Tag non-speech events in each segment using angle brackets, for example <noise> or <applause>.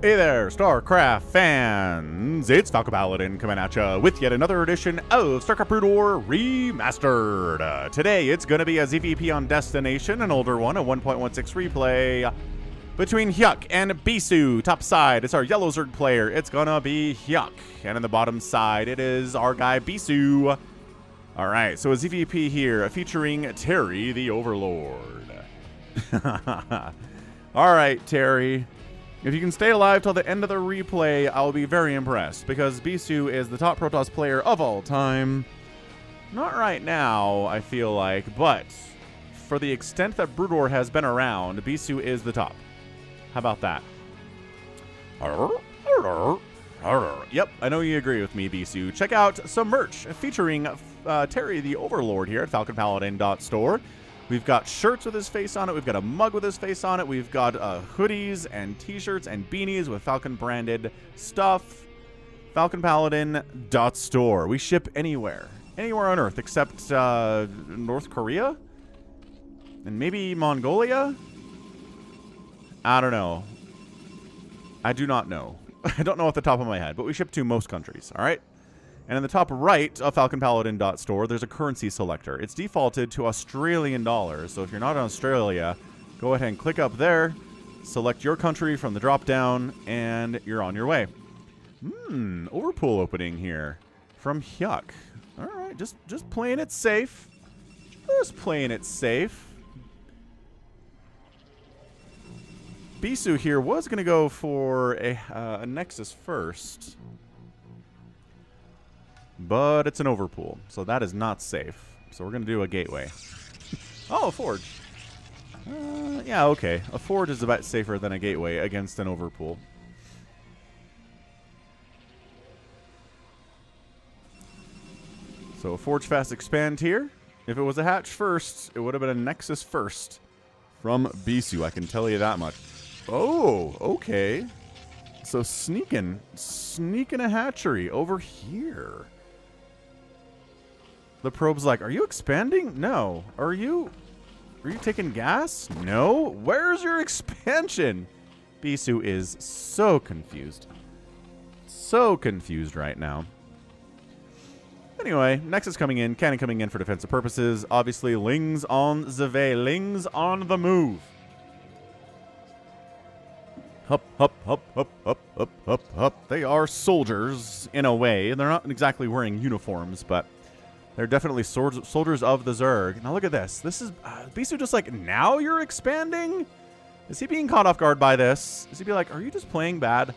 Hey there, StarCraft fans! It's Falcon Paladin coming at you with yet another edition of StarCraft Brood War Remastered. Uh, today, it's going to be a ZVP on Destination, an older one, a 1.16 replay between Hyuk and Bisu. Top side, it's our Yellow Zerg player. It's going to be Hyuk. And in the bottom side, it is our guy Bisu. All right, so a ZVP here featuring Terry the Overlord. <laughs> All right, Terry. If you can stay alive till the end of the replay, I'll be very impressed, because Bisu is the top Protoss player of all time. Not right now, I feel like, but for the extent that Brood War has been around, Bisu is the top. How about that? Yep, I know you agree with me, Bisu. Check out some merch featuring uh, Terry the Overlord here at FalconPaladin.store. We've got shirts with his face on it. We've got a mug with his face on it. We've got uh, hoodies and t-shirts and beanies with Falcon branded stuff. FalconPaladin.store. We ship anywhere. Anywhere on Earth except uh, North Korea? And maybe Mongolia? I don't know. I do not know. <laughs> I don't know off the top of my head, but we ship to most countries, all right? And in the top right of FalconPaladin.store, there's a currency selector. It's defaulted to Australian dollars, so if you're not in Australia, go ahead and click up there, select your country from the drop down, and you're on your way. Hmm, overpool opening here from Hyuk. All right, just just playing it safe. Just playing it safe. Bisu here was going to go for a, uh, a Nexus first. But it's an overpool, so that is not safe. So we're going to do a gateway. oh, a forge. Uh, yeah, okay. A forge is about safer than a gateway against an overpool. So a forge fast expand here. If it was a hatch first, it would have been a nexus first from Bisu. I can tell you that much. Oh, okay. So sneaking, sneaking a hatchery over here. The probe's like, are you expanding? No. Are you... Are you taking gas? No. Where's your expansion? Bisu is so confused. So confused right now. Anyway, Nexus coming in, Cannon coming in for defensive purposes. Obviously, Lings on the way. Lings on the move. Hup, hup, hup, hup, hup, hup, hup, hup. They are soldiers, in a way. They're not exactly wearing uniforms, but they're definitely soldiers of the Zerg. Now look at this. This is uh, Bisu just like, now you're expanding? Is he being caught off guard by this? Is he be like, are you just playing bad?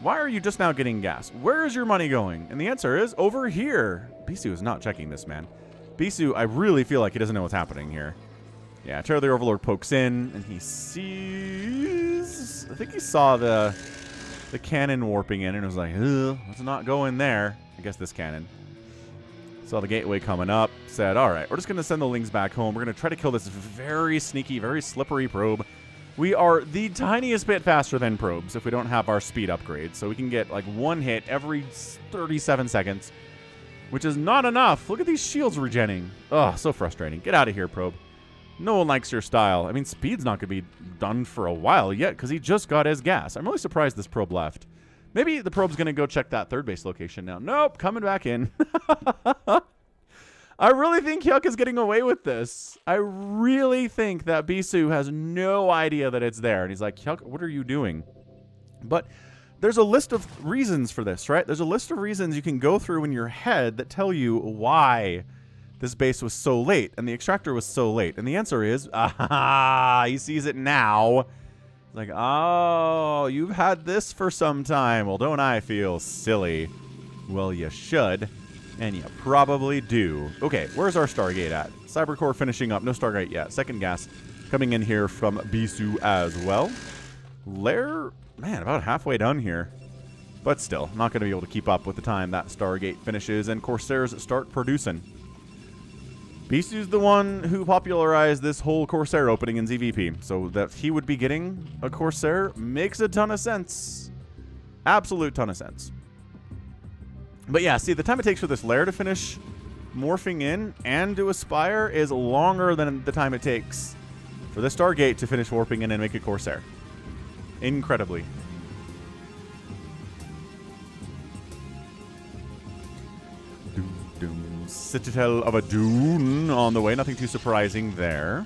Why are you just now getting gas? Where is your money going? And the answer is over here. Bisu is not checking this, man. Bisu, I really feel like he doesn't know what's happening here. Yeah, Terry the Overlord pokes in, and he sees... I think he saw the the cannon warping in, and was like, let's not go in there. I guess this cannon. Saw the gateway coming up, said, all right, we're just going to send the Lings back home. We're going to try to kill this very sneaky, very slippery probe. We are the tiniest bit faster than probes if we don't have our speed upgrade. So we can get like one hit every 37 seconds, which is not enough. Look at these shields regenning. Oh, so frustrating. Get out of here, probe. No one likes your style. I mean, speed's not going to be done for a while yet because he just got his gas. I'm really surprised this probe left. Maybe the probe's going to go check that third base location now. Nope, coming back in. <laughs> I really think Hyuk is getting away with this. I really think that Bisu has no idea that it's there. And he's like, Hyuk, what are you doing? But there's a list of reasons for this, right? There's a list of reasons you can go through in your head that tell you why this base was so late and the extractor was so late. And the answer is, ah, <laughs> he sees it now like, oh, you've had this for some time. Well, don't I feel silly? Well, you should, and you probably do. Okay, where's our Stargate at? Cybercore finishing up. No Stargate yet. Second gas coming in here from Bisu as well. Lair, man, about halfway done here. But still, not going to be able to keep up with the time that Stargate finishes and Corsairs start producing. Bisu's the one who popularized this whole Corsair opening in ZVP, so that he would be getting a Corsair makes a ton of sense. Absolute ton of sense. But yeah, see, the time it takes for this lair to finish morphing in and to aspire is longer than the time it takes for the Stargate to finish warping in and make a Corsair. Incredibly. Citadel of Adun on the way. Nothing too surprising there.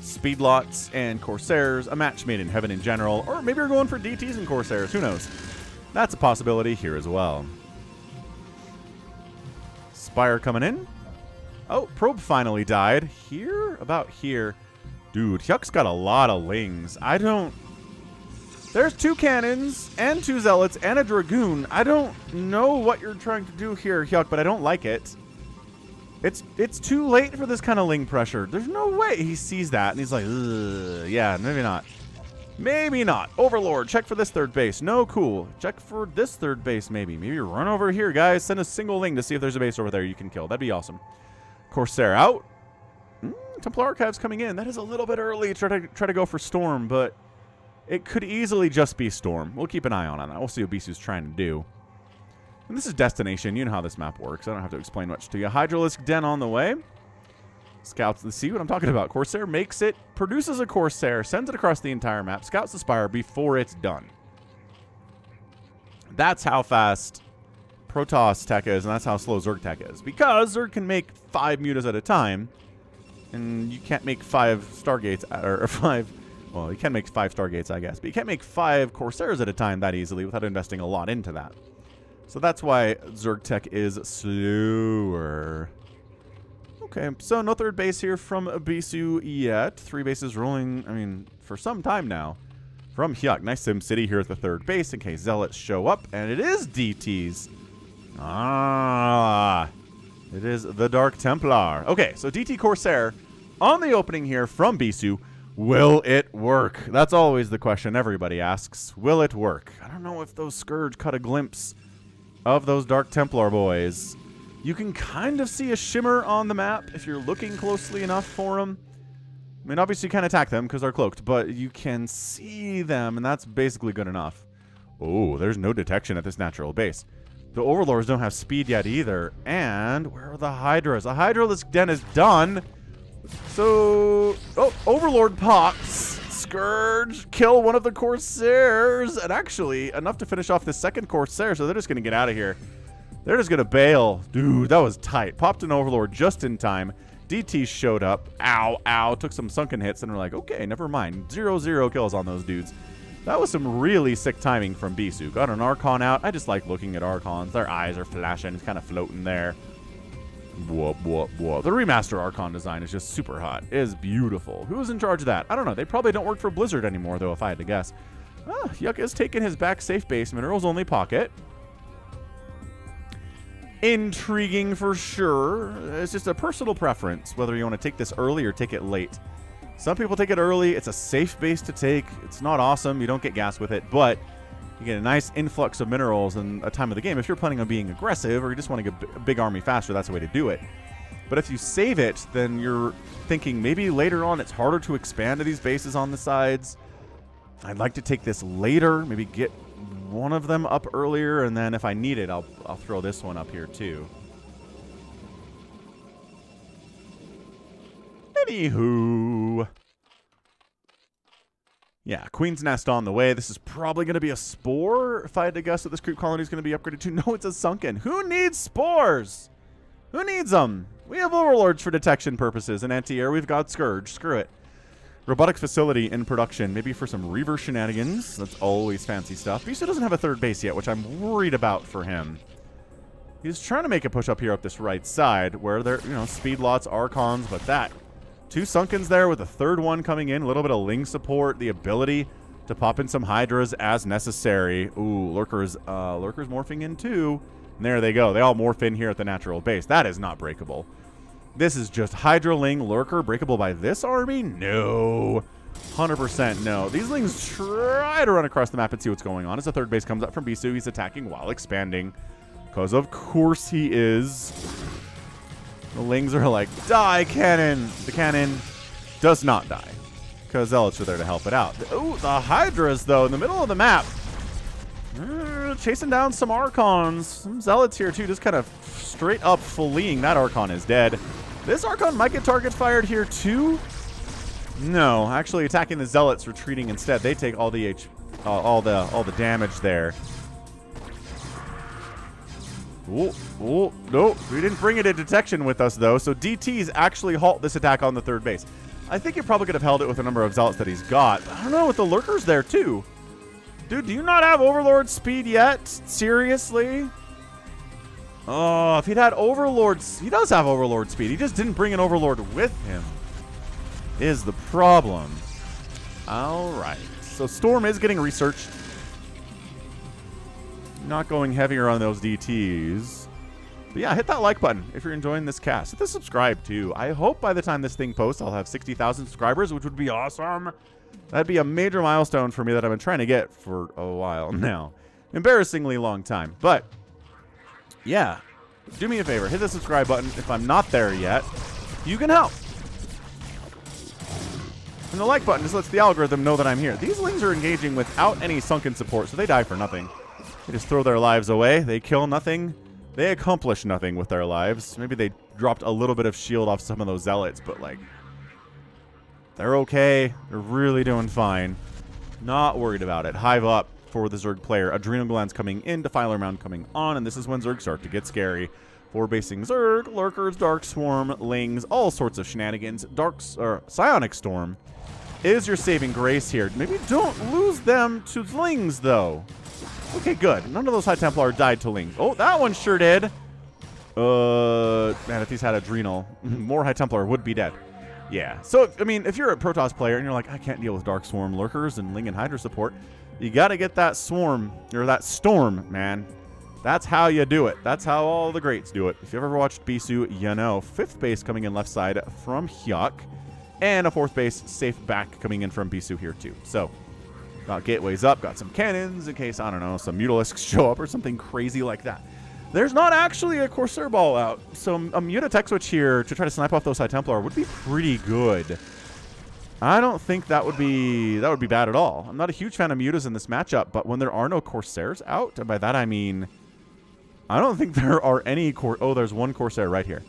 Speedlots and Corsairs, a match made in heaven in general, or maybe you're going for DTs and Corsairs, who knows? That's a possibility here as well. Spire coming in. Oh, Probe finally died. Here? About here. Dude, Hyuk's got a lot of lings. I don't... There's two cannons, and two zealots, and a dragoon. I don't know what you're trying to do here, Hyuk, but I don't like it. It's it's too late for this kind of ling pressure. There's no way he sees that, and he's like, yeah, maybe not. Maybe not. Overlord, check for this third base. No, cool. Check for this third base, maybe. Maybe run over here, guys. Send a single ling to see if there's a base over there you can kill. That'd be awesome. Corsair out. Mm, Templar Archives coming in. That is a little bit early try to, try to go for Storm, but it could easily just be Storm. We'll keep an eye on that. We'll see what Bisu's trying to do. And this is Destination. You know how this map works. I don't have to explain much to you. Hydralisk Den on the way. Scouts, let's see what I'm talking about. Corsair makes it, produces a Corsair, sends it across the entire map, scouts the Spire before it's done. That's how fast Protoss tech is, and that's how slow Zerg tech is. Because Zerg can make five mutas at a time, and you can't make five Stargates, <laughs> or five, well, you can make five Stargates, I guess, but you can't make five Corsairs at a time that easily without investing a lot into that. So that's why Zerg tech is slower. Okay, so no third base here from Bisu yet. Three bases rolling, I mean, for some time now. From Hyuk. Nice Sim City here at the third base in case Zealots show up. And it is DTs. Ah. It is the Dark Templar. Okay, so DT Corsair on the opening here from Bisu. Will it work? That's always the question everybody asks. Will it work? I don't know if those Scourge cut a glimpse of those Dark Templar boys. You can kind of see a shimmer on the map if you're looking closely enough for them. I mean, obviously you can't attack them because they're cloaked, but you can see them, and that's basically good enough. Oh, there's no detection at this natural base. The Overlords don't have speed yet either. And where are the Hydras? The Hydralisk Den is done. So, oh, Overlord pops. Scourge, kill one of the Corsairs. And actually, enough to finish off the second Corsair, so they're just going to get out of here. They're just going to bail. Dude, that was tight. Popped an Overlord just in time. DT showed up. Ow, ow. Took some sunken hits, and we're like, okay, never mind. Zero, zero kills on those dudes. That was some really sick timing from Bisu. Got an Archon out. I just like looking at Archons. Their eyes are flashing. It's kind of floating there. Whoop, whoop, whoop. The remaster Archon design is just super hot. It is beautiful. Who's in charge of that? I don't know. They probably don't work for Blizzard anymore, though, if I had to guess. Ah, Hyuk has taken his back safe base, minerals only pocket intriguing for sure. It's just a personal preference whether you want to take this early or take it late. Some people take it early. It's a safe base to take. It's not awesome. You don't get gas with it, but you get a nice influx of minerals in a time of the game. If you're planning on being aggressive or you just want to get a big army faster, that's the way to do it. But if you save it, then you're thinking maybe later on it's harder to expand to these bases on the sides. I'd like to take this later, maybe get one of them up earlier, and then if I need it, I'll, I'll throw this one up here too. Anywho. Yeah, Queen's Nest on the way. This is probably going to be a Spore, if I had to guess that this creep colony is going to be upgraded to. <laughs> No, it's a Sunken. Who needs Spores? Who needs them? We have Overlords for detection purposes. And anti-air, we've got Scourge. Screw it. Robotics facility in production, maybe for some Reaver shenanigans. That's always fancy stuff. Bisu doesn't have a third base yet, which I'm worried about for him. He's trying to make a push up here up this right side, where there, you know, speed lots, Archons, but that. Two Sunkens there with a third one coming in, a little bit of Ling support, the ability to pop in some Hydras as necessary. Ooh, Lurkers, uh, Lurkers morphing in too. And there they go. They all morph in here at the natural base. That is not breakable. This is just Hydraling Lurker breakable by this army? No. 100% no. These Lings try to run across the map and see what's going on. As the third base comes up from Bisu, he's attacking while expanding. Because of course he is. The Lings are like, die, cannon! The cannon does not die. Because Zealots are there to help it out. Ooh, the Hydras, though, in the middle of the map. Uh, chasing down some Archons. Some Zealots here, too, just kind of straight up fleeing. That Archon is dead. This Archon might get target fired here too. No, actually attacking the Zealots, retreating instead. They take all the H, uh, all the all the damage there. Oh, oh, no. We didn't bring it into detection with us, though. So DTs actually halt this attack on the third base. I think he probably could have held it with the number of zealots that he's got. I don't know, with the lurkers there, too. Dude, do you not have Overlord speed yet? Seriously? Oh, if he'd had Overlord... He does have Overlord speed. He just didn't bring an Overlord with him. Is the problem. All right. So Storm is getting researched. Not going heavier on those DTs. But yeah, hit that like button if you're enjoying this cast. Hit the subscribe too. I hope by the time this thing posts, I'll have 60,000 subscribers, which would be awesome. That'd be a major milestone for me that I've been trying to get for a while <laughs> now. Embarrassingly long time. But yeah, do me a favor. Hit the subscribe button if I'm not there yet. You can help. And the like button just lets the algorithm know that I'm here. These lings are engaging without any sunken support, so they die for nothing. They just throw their lives away. They kill nothing. They accomplish nothing with their lives. Maybe they dropped a little bit of shield off some of those zealots, but like, they're okay. They're really doing fine. Not worried about it. Hive up for the Zerg player. Adrenal glands coming in, Defiler Mound coming on, and this is when Zerg start to get scary. Four basing Zerg, Lurkers, Dark Swarm, Lings, all sorts of shenanigans. Dark, or Psionic Storm is your saving grace here. Maybe don't lose them to Lings, though. Okay, good. None of those High Templar died to Ling. Oh, that one sure did. Uh, man, if these had Adrenal, <laughs> more High Templar would be dead. Yeah. So, I mean, if you're a Protoss player and you're like, I can't deal with Dark Swarm Lurkers and Ling and Hydra support, you got to get that Swarm, or that Storm, man. That's how you do it. That's how all the greats do it. If you've ever watched Bisu, you know. Fifth base coming in left side from Hyuk and a fourth base safe back coming in from Bisu here too. So got gateways up, got some cannons in case, I don't know, some Mutalisks <laughs> show up or something crazy like that. There's not actually a Corsair ball out, so a Muta tech switch here to try to snipe off those High Templar would be pretty good. I don't think that would be that would be bad at all. I'm not a huge fan of Mutas in this matchup, but when there are no Corsairs out, and by that I mean, I don't think <laughs> there are any Cor... Oh, there's one Corsair right here.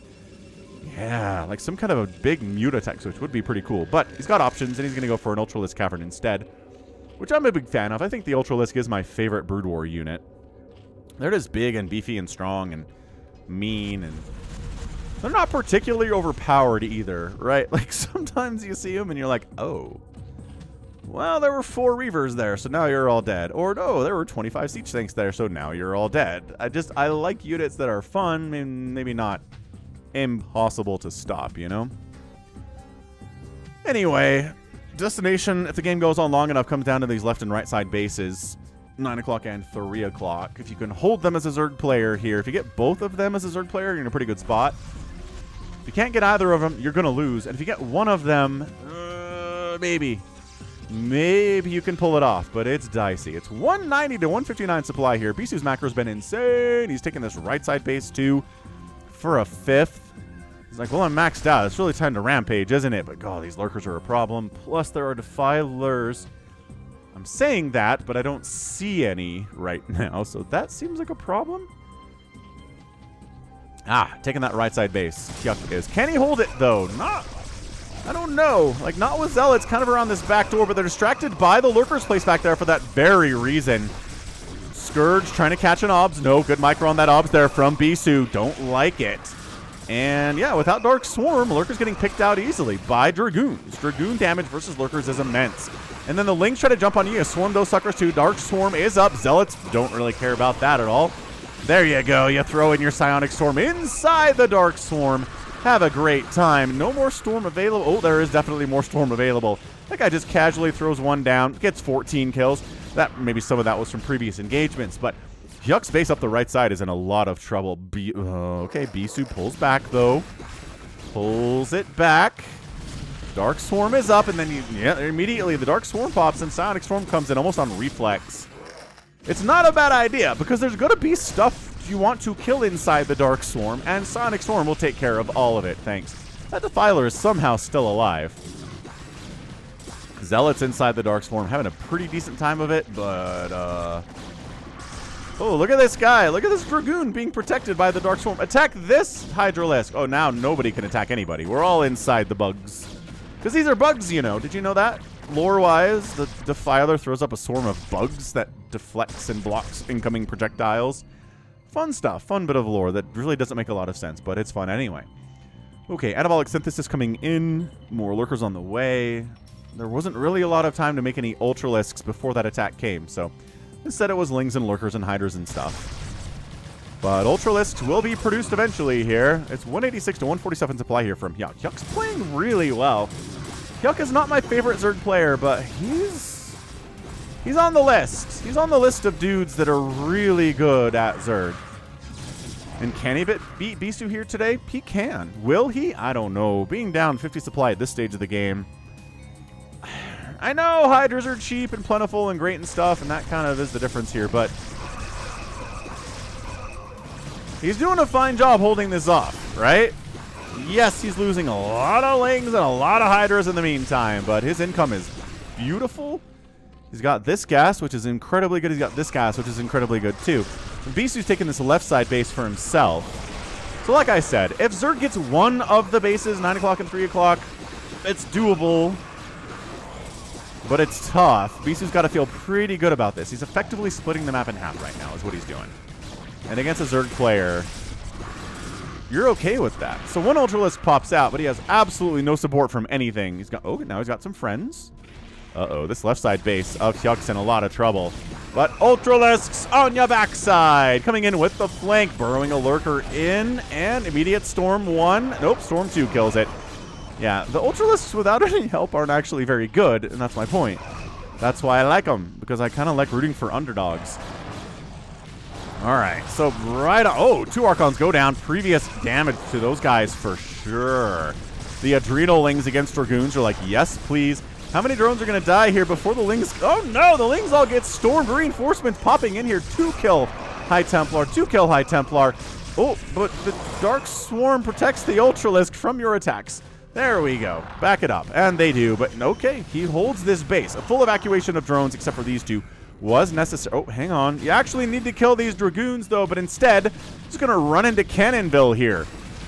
Yeah, like some kind of a big Muta tech switch would be pretty cool. But he's got options, and he's going to go for an Ultralisk Cavern instead, which I'm a big fan of. I think the Ultralisk is my favorite Brood War unit. They're just big and beefy and strong and mean, and they're not particularly overpowered either, right? <laughs> Like, sometimes you see them, and you're like, oh, well, there were four Reavers there, so now you're all dead. Or, no, there were 25 Siege Tanks there, so now you're all dead. I just, I like units that are fun, and maybe not impossible to stop, you know? Anyway, destination, if the game goes on long enough, comes down to these left and right side bases. 9 o'clock and 3 o'clock. If you can hold them as a Zerg player here, if you get both of them as a Zerg player, you're in a pretty good spot. If you can't get either of them, you're going to lose. And if you get one of them, uh, maybe. Maybe you can pull it off, but it's dicey. It's 190 to 159 supply here. Bisu's macro's been insane. He's taking this right side base too for a fifth. He's like, well, I'm maxed out. It's really time to rampage, isn't it? But, God, these lurkers are a problem. Plus, there are defilers. I'm saying that, but I don't see any right <laughs> now, so that seems like a problem. Ah, taking that right side base. Hyuk is. Can he hold it, though? Not... I don't know. Like, not with Zealots kind of around this back door, but they're distracted by the Lurkers placed back there for that very reason. Scourge trying to catch an Obs. No, good micro on that Obs there from Bisu. Don't like it. And yeah, without Dark Swarm, Lurkers getting picked out easily by Dragoons. Dragoon damage versus Lurkers is immense. And then the Lings try to jump on you. Swarm those suckers too. Dark Swarm is up. Zealots don't really care about that at all. There you go. You throw in your Psionic Storm inside the Dark Swarm. Have a great time. No more Storm available. Oh, there is definitely more Storm available. That guy just casually throws one down, gets 14 kills. That Maybe some of that was from previous engagements, but Hyuk's base up the right side is in a lot of trouble. B uh, okay, Bisu pulls back, though. Pulls it back. Dark Swarm is up, and then you, yeah, immediately the Dark Swarm pops, and Psionic Swarm comes in almost on reflex. It's not a bad idea, because there's going to be stuff you want to kill inside the Dark Swarm, and Psionic Swarm will take care of all of it, thanks. That Defiler is somehow still alive. Zealots inside the Dark Swarm having a pretty decent time of it, but, uh... Oh, look at this guy. Look at this Dragoon being protected by the Dark Swarm. Attack this Hydralisk. Oh, now nobody can attack anybody. We're all inside the bugs. Because these are bugs, you know. Did you know that? Lore-wise, the Defiler throws up a swarm of bugs that deflects and blocks incoming projectiles. Fun stuff. Fun bit of lore that really doesn't make a lot of sense, but it's fun anyway. Okay, anabolic synthesis coming in. More lurkers on the way. There wasn't really a lot of time to make any Ultralisks before that attack came, so instead it was Lings and Lurkers and Hydras and stuff. But Ultralisks will be produced eventually here. It's 186 to 147 supply here from Hyuk. Hyuk's playing really well. Hyuk is not my favorite Zerg player, but he's he's on the list. He's on the list of dudes that are really good at Zerg. And can he beat Bisu here today? He can. Will he? I don't know. Being down 50 supply at this stage of the game. I know Hydras are cheap and plentiful and great and stuff, and that kind of is the difference here, but he's doing a fine job holding this off, right? Yes, he's losing a lot of Lings and a lot of Hydras in the meantime, but his income is beautiful. He's got this gas, which is incredibly good. He's got this gas, which is incredibly good too. And Bisu's taking this left side base for himself. So like I said, if Zerg gets one of the bases, 9 o'clock and 3 o'clock, it's doable. But it's tough. Bisu's got to feel pretty good about this. He's effectively splitting the map in half right now is what he's doing. And against a Zerg player, you're okay with that. So one Ultralisk pops out, but he has absolutely no support from anything. He's got, oh, now he's got some friends. Uh-oh, this left side base of Hyuk's in a lot of trouble. But Ultralisks on your backside. Coming in with the flank, burrowing a lurker in, and immediate Storm 1. Nope, Storm 2 kills it. Yeah, the Ultralisks without <laughs> any help aren't actually very good, and that's my point. That's why I like them, because I kind of like rooting for underdogs. All right, so right on. Oh, two Archons go down. Previous damage to those guys for sure. The Adrenal Lings against Dragoons are like, yes, please. How many drones are going to die here before the Lings... Oh, no! The Lings all get stormed. Reinforcements popping in here. Two kill High Templar. Two kill High Templar. Oh, but the Dark Swarm protects the Ultralisk from your attacks. There we go. Back it up. And they do. But okay, he holds this base. A full evacuation of drones, except for these two, was necessary. Oh, hang on. You actually need to kill these Dragoons, though, but instead, just going to run into Cannonville here.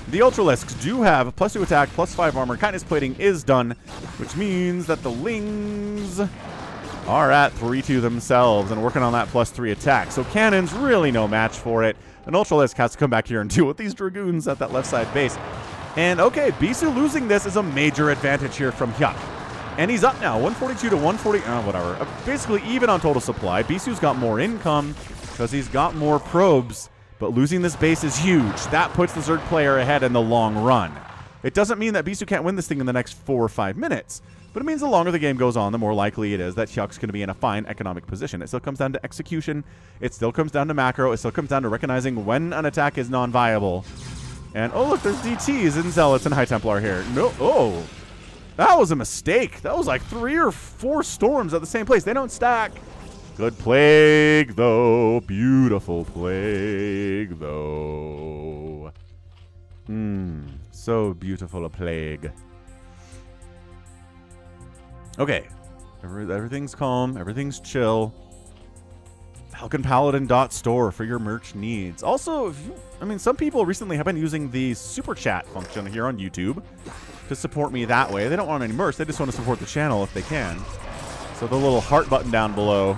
The Ultralisks do have plus 2 attack, plus 5 armor. Chitinous Plating is done, which means that the Lings are at 3-2 themselves and working on that plus 3 attack. So Cannon's really no match for it. An Ultralisk has to come back here and <laughs> deal with these Dragoons at that left side base. And okay, Bisu losing this is a major advantage here from Hyuk. And he's up now, 142 to 140, oh, whatever. Uh, basically even on total supply. Bisu's got more income because he's got more probes. But losing this base is huge. That puts the Zerg player ahead in the long run. It doesn't mean that Bisu can't win this thing in the next four or five minutes, but it means the longer the game goes on, the more likely it is that Hyuk's going to be in a fine economic position. It still comes down to execution. It still comes down to macro. It still comes down to recognizing when an attack is non-viable. And, oh, look, there's DTs and Zealots and High Templar here. No, oh, that was a mistake. That was like three or four storms at the same place. They don't stack. Good plague, though. Beautiful plague, though. Hmm. So beautiful a plague. Okay. Every, everything's calm. Everything's chill. FalconPaladin.store for your merch needs. Also, you, I mean, some people recently have been using the super chat function here on YouTube to support me that way. They don't want any merch. They just want to support the channel if they can. So the little heart button down below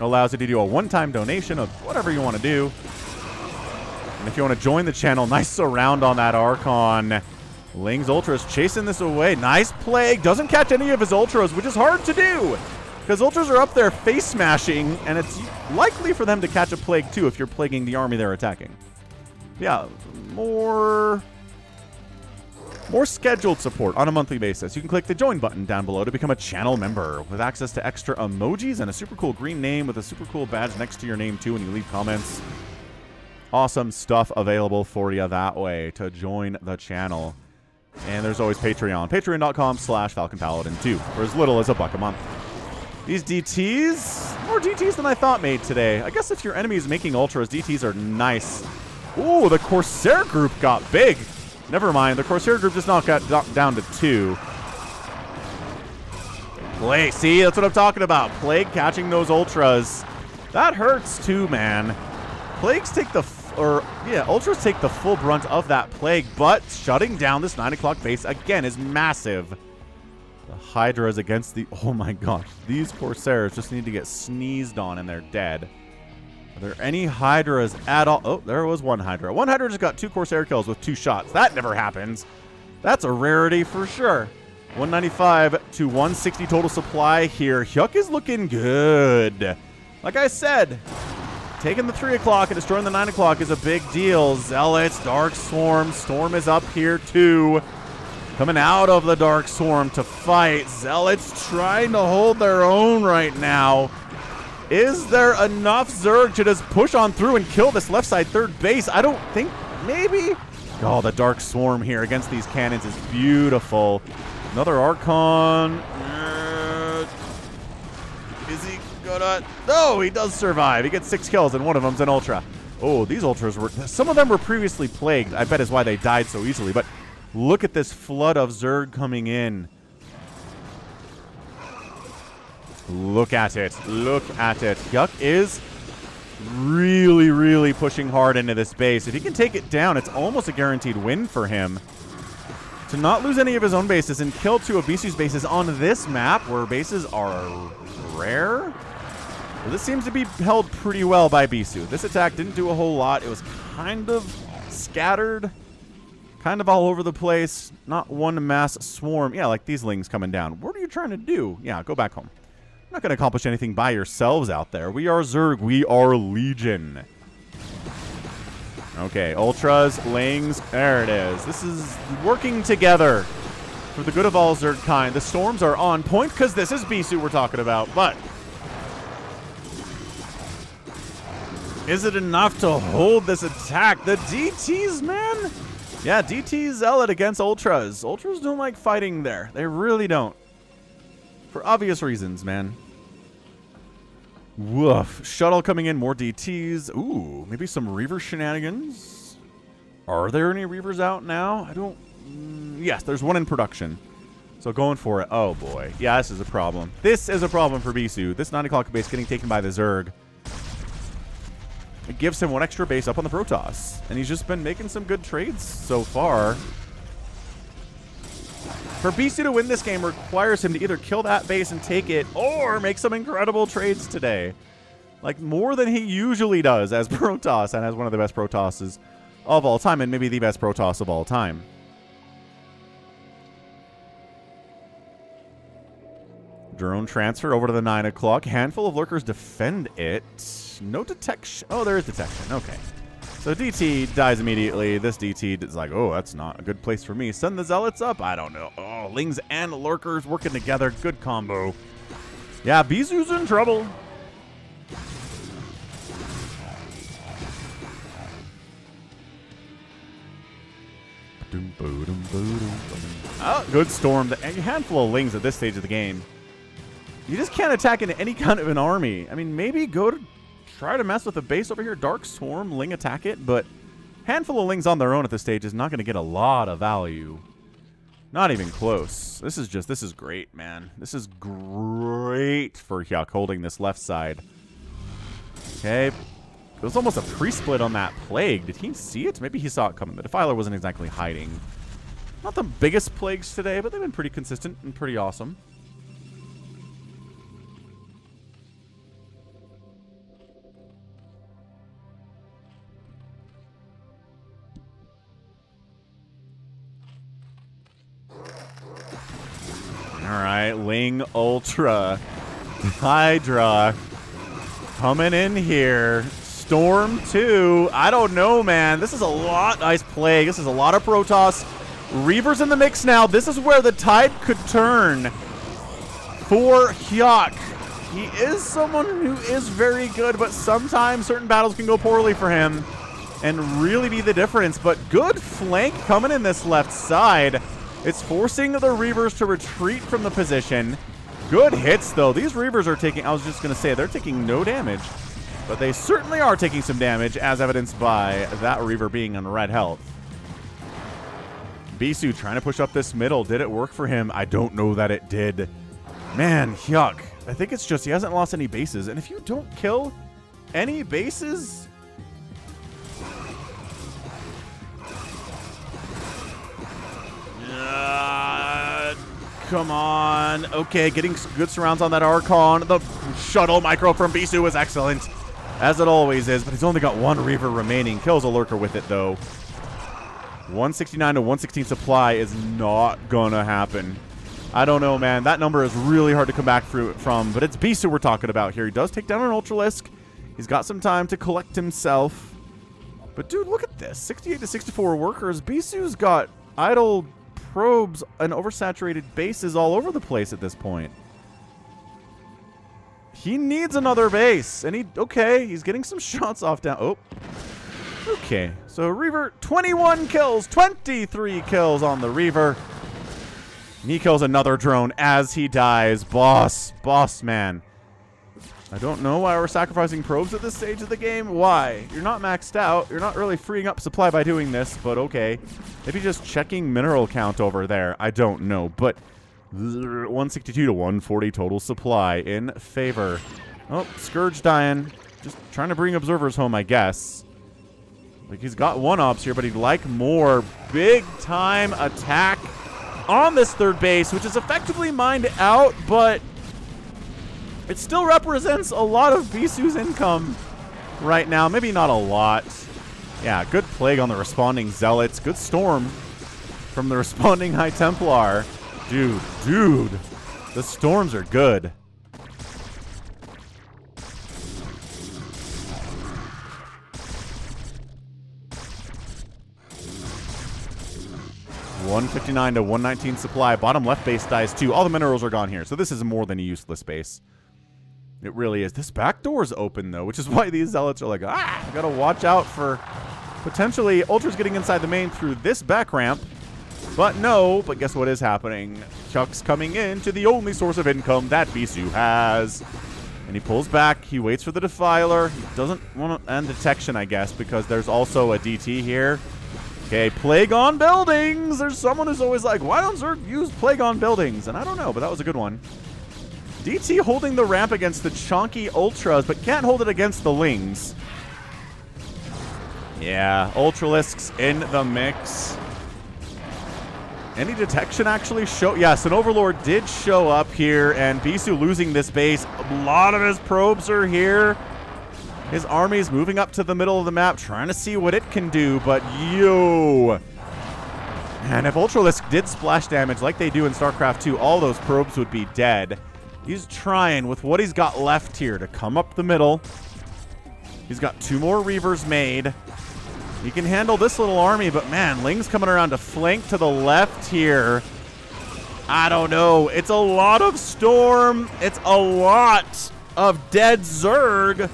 allows you to do a one-time donation of whatever you want to do. And if you want to join the channel, <laughs> nice surround on that Archon. Ling's Ultra is chasing this away. Nice Plague. Doesn't catch any of his Ultras, which is hard to do. Because Ultras are up there face smashing, and it's likely for them to catch a Plague too if you're plaguing the army they're attacking. Yeah, more more scheduled support on a monthly basis. You can click the join button down below to become a channel member with access to extra emojis and a super cool green name with a super cool badge next to your name too when you leave comments. Awesome stuff available for you that way to join the channel. And there's always Patreon. Patreon.com slash FalconPaladin2 for as little as a buck a month. These DTs, more DTs than I thought made today. I guess if your enemy is making ultras, DTs are nice. Ooh, the Corsair group got big. Never mind. The Corsair group just knocked got down to two. Plague. See, that's what I'm talking about. Plague catching those ultras. That hurts too, man. Plagues take the or yeah, ultras take the full brunt of that plague, but shutting down this nine o'clock base again is massive. The Hydras against the <laughs> oh my gosh, these Corsairs just need to get sneezed on and they're dead. Are there any Hydras at all? Oh, there was one Hydra. One Hydra just got two Corsair kills with two shots. That never happens. That's a rarity for sure. 195 to 160 total supply here. Hyuk is looking good. Like I said, taking the 3 o'clock and destroying the 9 o'clock is a big deal. Zealots, Dark Swarm. Storm is up here too. Coming out of the Dark Swarm to fight. Zealots trying to hold their own right now. Is there enough Zerg to just push on through and kill this left side third base? I don't think. Maybe. Oh, the Dark Swarm here against these cannons is beautiful. Another Archon. Is he gonna... No, he does survive. He gets six kills, and one of them's an Ultra. Oh, these Ultras were... Some of them were previously plagued. I bet is why they died so easily. But look at this flood of Zerg coming in. Look at it. Look at it. Hyuk is really, really pushing hard into this base. If he can take it down, it's almost a guaranteed win for him. To not lose any of his own bases and kill two of Bisu's bases on this map, where bases are rare, well, this seems to be held pretty well by Bisu. This attack didn't do a whole lot. It was kind of scattered, kind of all over the place. Not one mass swarm. Yeah, like these lings coming down. What are you trying to do? Yeah, go back home not going to accomplish anything by yourselves out there. We are Zerg. We are Legion. Okay, Ultras, Lings. There it is. This is working together for the good of all Zerg kind. The Storms are on point because this is Bisu we're talking about, but... Is it enough to hold this attack? The DTs, man! Yeah, DT Zealot against Ultras. Ultras don't like fighting there. They really don't. For obvious reasons, man. Woof. Shuttle coming in, more DTs. Ooh, maybe some Reaver shenanigans. Are there any Reavers out now? I don't... Mm, yes, there's one in production. So going for it. Oh, boy. Yeah, this is a problem. This is a problem for Bisu. This 9 o'clock base getting taken by the Zerg. It gives him one extra base up on the Protoss. And he's just been making some good trades so far. For Bisu to win this game requires him to either kill that base and take it, or make some incredible trades today. Like, more than he usually does as <laughs> Protoss, and as one of the best Protosses of all time, and maybe the best Protoss of all time. Drone transfer over to the 9 o'clock. Handful of lurkers defend it. No detection. Oh, there is detection. Okay. So DT dies immediately. This DT is like, oh, that's not a good place for me. Send the Zealots up? I don't know. Oh, Lings and Lurkers working together. Good combo. Yeah, Bisu's in trouble. Oh, good storm. A handful of Lings at this stage of the game. You just can't attack into any kind of an army. I mean, maybe go to try to mess with the base over here. Dark Swarm, Ling attack it, but handful of Lings on their own at this stage is not going to get a lot of value. Not even close. This is just, this is great, man. This is great for Hyuk holding this left side. Okay. It was almost a pre-split on that Plague. Did he see it? Maybe he saw it coming. The Defiler wasn't exactly hiding. Not the biggest Plagues today, but they've been pretty consistent and pretty awesome. Ling Ultra. Hydra. Coming in here. Storm 2. I don't know, man. This is a lot. Nice play. This is a lot of Protoss. Reavers in the mix now. This is where the tide could turn for Hyuk. He is someone who is very good, but sometimes certain battles can go poorly for him and really be the difference. But good flank coming in this left side. It's forcing the Reavers to retreat from the position. Good hits, though. These Reavers are taking, I was just going to say, they're taking no damage. But they certainly are taking some damage, as evidenced by that Reaver being on red health. Bisu trying to push up this middle. Did it work for him? I don't know that it did. Man, Hyuk. I think it's just he hasn't lost any bases. And if you don't kill any bases, Uh, come on. Okay, getting good surrounds on that Archon. The shuttle micro from Bisu was excellent. as it always is, but he's only got one Reaver remaining. Kills a Lurker with it, though. 169 to 116 supply is not going to happen. I don't know, man. That number is really hard to come back from, but it's Bisu we're talking about here. He does take down an Ultralisk. He's got some time to collect himself. But, dude, look at this. 68 to 64 workers. Bisu's got idle probes and oversaturated bases all over the place at this point. He needs another base. And he, okay, he's getting some <laughs> shots off down. Oh. Okay. So Reaver, 21 kills, 23 kills on the Reaver. And he kills another drone as he dies. Boss, boss man. I don't know why we're sacrificing probes at this stage of the game. Why? You're not maxed out. You're not really freeing up supply by doing this, but okay. Maybe just checking mineral count over there. I don't know, but 162 to 140 total supply in favor. Oh, Scourge dying. Just trying to bring observers home, I guess. Like, he's got one Obs here, but he'd like more big-time attack on this third base, which is effectively mined out, but it still represents a lot of Bisu's income right now. Maybe not a lot. Yeah, good Plague on the responding Zealots. Good Storm from the <laughs> responding High Templar. Dude, dude. The Storms are good. One fifty nine to one nineteen supply. Bottom left base dies too. All the minerals are gone here, so this is more than a useless base. It really is. This back door is open, though, which is <laughs> why these zealots are like, ah, gotta watch out for potentially Ultras getting inside the main through this back ramp. But no, but guess what is happening? Chuck's coming in to the only source of income that Bisu has. And he pulls back. He waits for the Defiler. He doesn't want to end detection, I guess, because there's also a DT here. Okay, Plague on Buildings! There's someone who's always like, why don't Zerg use Plague on Buildings? And I don't know, but that was a good one. DT holding the ramp against the chonky Ultras, but can't hold it against the Lings. Yeah, Ultralisks in the mix. Any detection actually show? Yes, an Overlord did show up here, and Bisu losing this base. A lot of his probes are here. His army's moving up to the middle of the map, trying to see what it can do, but yo! And if Ultralisk did splash damage like they do in StarCraft 2, all those probes would be dead. He's trying with what he's got left here to come up the middle. He's got two more Reavers made. He can handle this little army, but man, Ling's coming around to flank to the left here. I don't know. It's a lot of Storm. It's a lot of dead Zerg.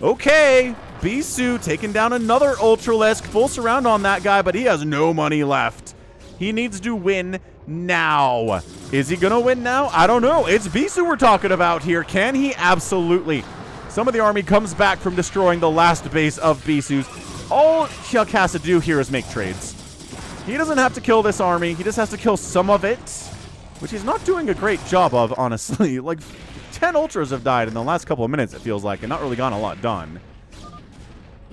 Okay, Bisu taking down another Ultralisk. Full surround on that guy, but he has no money left. He needs to win now. Is he going to win now? I don't know. It's Bisu we're talking about here. Can he? Absolutely. Some of the army comes back from destroying the last base of Bisu's. All Hyuk has to do here is make trades. He doesn't have to kill this army. He just has to kill some of it, which he's not doing a great job of, <laughs> honestly. Like, 10 Ultras have died in the last couple of minutes, it feels like, and not really gotten a lot done.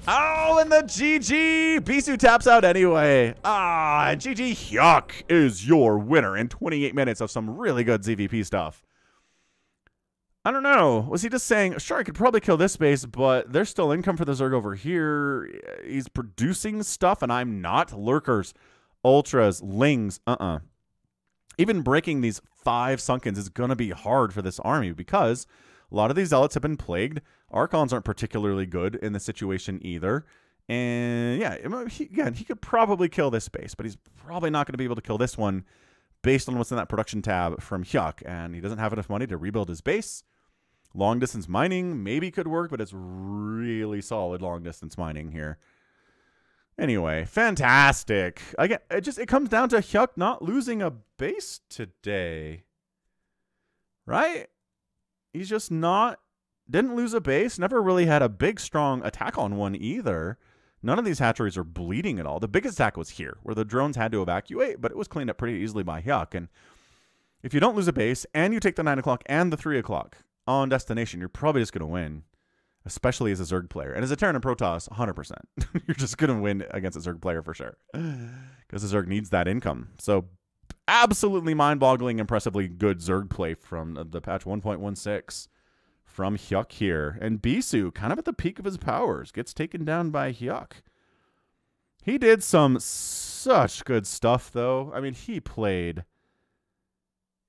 Oh, and the GG! Bisu taps out anyway. Ah, and GG Hyuk is your winner in 28 minutes of some really good ZVP stuff. I don't know. Was he just saying, sure, I could probably kill this base, but there's still income for the Zerg over here. He's producing stuff, and I'm not. Lurkers, Ultras, Lings, uh-uh. Even breaking these five Sunkens is going to be hard for this army because a lot of these Zealots have been plagued Archons aren't particularly good in the situation either. And yeah, he, again, he could probably kill this base, but he's probably not going to be able to kill this one based on what's in that production tab from Hyuk. And he doesn't have enough money to rebuild his base. Long distance mining maybe could work, but it's really solid long distance mining here. Anyway, fantastic. Again, it just it comes down to Hyuk not losing a base today. Right? He's just not didn't lose a base. Never really had a big, strong attack on one either. None of these hatcheries are bleeding at all. The biggest attack was here, where the drones had to evacuate, but it was cleaned up pretty easily by Hyuk. And if you don't lose a base and you take the 9 o'clock and the 3 o'clock on destination, you're probably just going to win, especially as a Zerg player. And as a Terran and Protoss, 100%. <laughs> you're just going to win against a Zerg player for sure. Because the Zerg needs that income. So absolutely mind-boggling, impressively good Zerg play from the patch 1.16 from Hyuk here. And Bisu, kind of at the peak of his powers, gets taken down by Hyuk. He did some such good stuff, though. I mean, he played.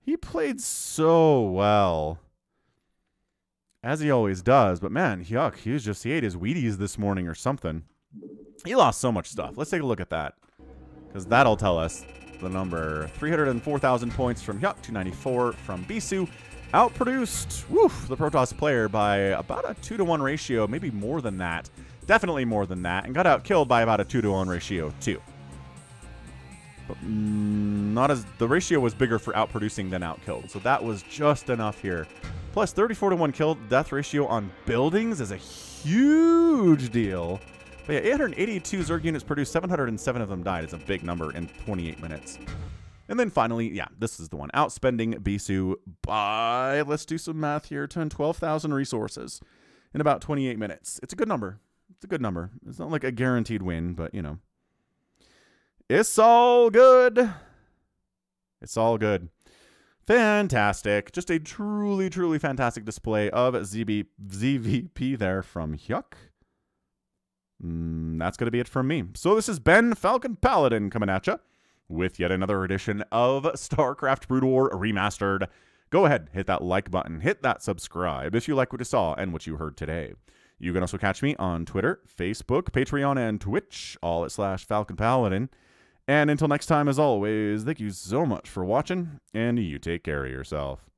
He played so well. As he always does. But man, Hyuk, he was just, he ate his Wheaties this morning or something. He lost so much stuff. Let's take a look at that. Because that'll tell us the number. 304,000 points from Hyuk, 294 from Bisu. Outproduced, woof, the Protoss player by about a 2 to 1 ratio, maybe more than that. Definitely more than that, and got outkilled by about a 2 to 1 ratio, too. But mm, not as the ratio was bigger for outproducing than outkilled, so that was just enough here. Plus, 34 to 1 kill death ratio on buildings is a huge deal. But yeah, 882 Zerg units produced, 707 of them died. It's a big number in 28 minutes. And then finally, yeah, this is the one. Outspending Bisu by, let's do some math here, 10, 12,000 resources in about 28 minutes. It's a good number. It's a good number. It's not like a guaranteed win, but you know. It's all good. It's all good. Fantastic. Just a truly, truly fantastic display of ZB, ZVP there from Hyuk. Mm, that's going to be it from me. So this is Ben Falcon Paladin coming at you with yet another edition of StarCraft Brood War Remastered. Go ahead, hit that like button, hit that subscribe if you like what you saw and what you heard today. You can also catch me on Twitter, Facebook, Patreon, and Twitch, all at slash Falcon Paladin. And until next time, as always, thank you so much for watching, and you take care of yourself.